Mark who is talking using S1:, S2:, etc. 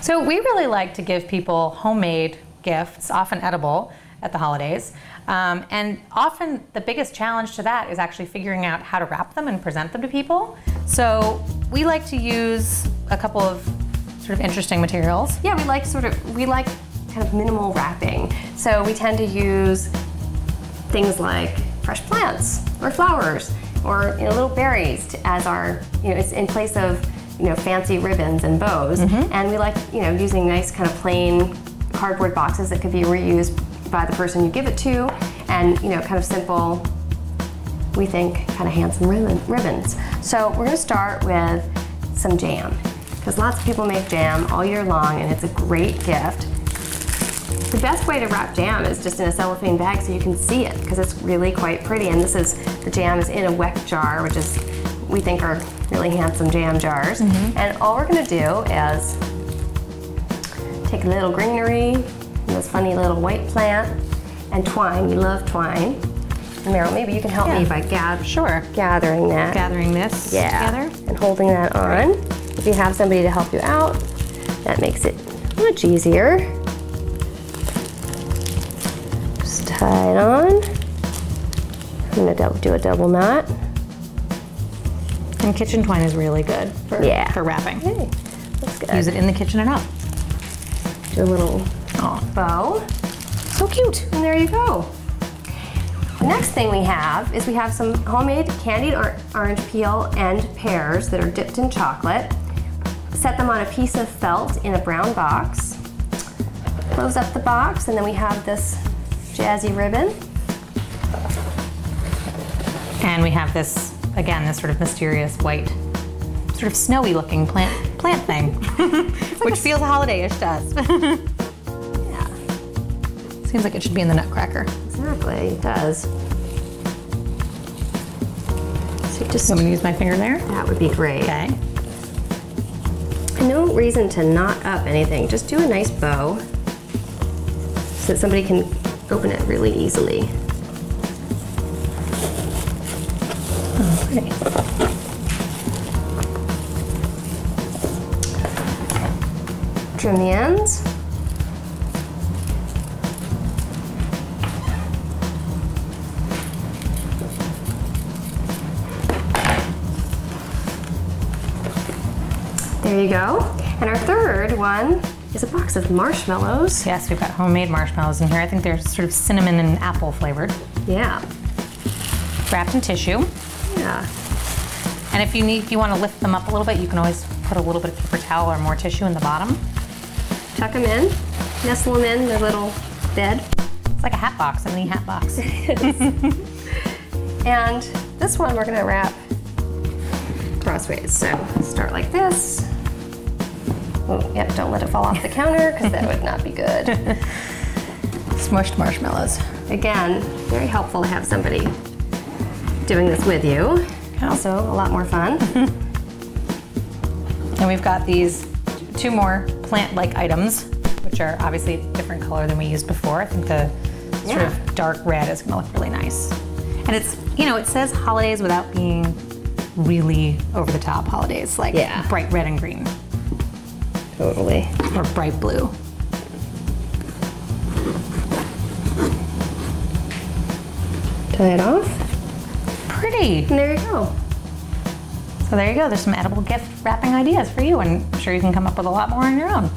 S1: So we really like to give people homemade gifts, often edible, at the holidays. Um, and often the biggest challenge to that is actually figuring out how to wrap them and present them to people. So we like to use a couple of sort of interesting materials.
S2: Yeah, we like sort of, we like kind of minimal wrapping. So we tend to use things like fresh plants or flowers or you know, little berries to, as our, you know, it's in place of you know, fancy ribbons and bows.
S1: Mm-hmm.
S2: And we like, you know, using nice kind of plain cardboard boxes that could be reused by the person you give it to, and you know, kind of simple, we think, kind of handsome ribbon, ribbons. So we're gonna start with some jam, because lots of people make jam all year long, and it's a great gift. The best way to wrap jam is just in a cellophane bag so you can see it, because it's really quite pretty. And this is, the jam is in a weck jar, which is, we think are really handsome jam jars. Mm-hmm. And all we're gonna do is take a little greenery, and this funny little white plant, and twine. You love twine. Merrill, maybe you can help me by gath-
S1: Sure.
S2: gathering that.
S1: Gathering this
S2: yeah.
S1: together.
S2: And holding that on. If you have somebody to help you out, that makes it much easier. Just tie it on. I'm gonna do a double knot.
S1: And kitchen twine is really good for,
S2: Yeah.
S1: for wrapping.
S2: Hey, looks good.
S1: Use it in the kitchen and out.
S2: Do a little
S1: Oh,
S2: bow.
S1: so cute.
S2: And there you go. The next thing we have is we have some homemade candied or- orange peel and pears that are dipped in chocolate. Set them on a piece of felt in a brown box. Close up the box and then we have this jazzy ribbon.
S1: And we have this, again, this sort of mysterious white, sort of snowy looking plant plant thing, which feels holiday-ish to us.
S2: Yeah,
S1: Seems like it should be in the Nutcracker.
S2: exactly, it does. So just,
S1: I'm gonna use my finger there.
S2: that would be great.
S1: Okay.
S2: No reason to knot up anything. Just do a nice bow so that somebody can open it really easily.
S1: Oh, Pretty.
S2: Trim the ends. There you go. And our third one is a box of marshmallows.
S1: Yes, we've got homemade marshmallows in here. I think they're sort of cinnamon and apple flavored,
S2: Yeah.
S1: wrapped in tissue.
S2: Yeah.
S1: And if you need, if you want to lift them up a little bit, you can always put a little bit of paper towel or more tissue in the bottom.
S2: Tuck them in, nestle them in their little bed.
S1: It's like a hat box, a mini hat box.
S2: And this one we're gonna wrap crossways. So start like this. Oh, yep, don't let it fall off the counter because that would not be good.
S1: Smushed marshmallows.
S2: Again, very helpful to have somebody doing this with you. Also, a lot more fun.
S1: And we've got these two more plant-like items, which are obviously a different color than we used before. I think the sort
S2: Yeah.
S1: of dark red is gonna look really nice. And it's, you know, it says holidays without being really over the top holidays, like
S2: Yeah.
S1: bright red and green
S2: Totally.
S1: or bright blue.
S2: Tie it off.
S1: Pretty.
S2: And there you go.
S1: So there you go. There's some edible gift wrapping ideas for you, and I'm sure you can come up with a lot more on your own.